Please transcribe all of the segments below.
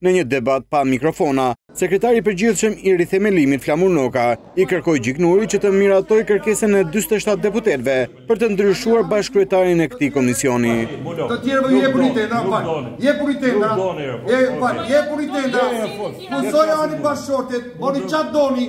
në një debat pa mikrofona, Sekretari i Përgjithshëm i Rithemelimit Flamur Noka i kërkoi Gjiknurit që të miratojë kërkesën e dyzet e shtatë deputetëve për të ndryshuar bashkëkryetarin e këtij komisioni. Të tjerëve ju jepuni tendera, më fal. Jepuni tendera. Jepuni tendera. Punësojani bashkëshortet, bëni çfarë doni,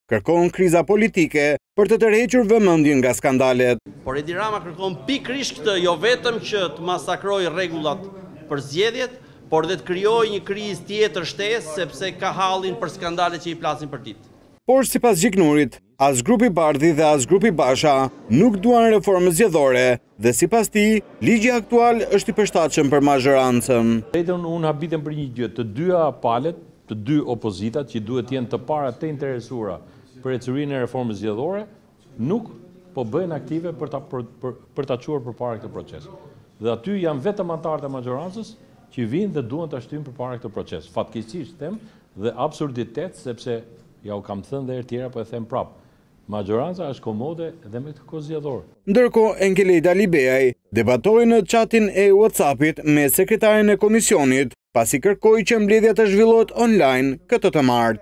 Kërkon kriza politike për të tërhequr vëmendjen nga skandalet. Por Edi Rama kërkon pikërisht këtë, jo vetëm që të masakrojë rregullat për zgjedhjet, por dhe të krijojë një krizë tjetër shtesë, sepse ka hallin për skandalet që i plasin përditë. Por sipas Gjiknurit, as grupi Bardhi dhe as grupi Basha nuk duan reformë zgjedhore, Dhe sipas tij, ligji aktual është i përshtatshëm për mazhorancën. Vetëm unë habitem për një gjë, të dyja palët, të dy opozitat që duhet të jenë të para të interesuara për ecurinë e reformës zgjedhore, nuk po bëhen aktive për ta për ta çuar përpara këtë proces. Dhe aty janë vetëm anëtarët e mazhorancës që vijnë dhe duan ta shtyjnë përpara këtë proces. Fatkeqësisht, them, dhe absurditet, sepse jua kam thënë dhe herë tjera po e them prapë, Maxhoranca është komode dhe me këtë kod zgjedhor. Ndërkohë, Enkelejd Alibeaj debatoi në çatin e WhatsApp-it me sekretarin e Komisionit, pasi kërkoi që mbledhja të zhvillohet online këtë të martë.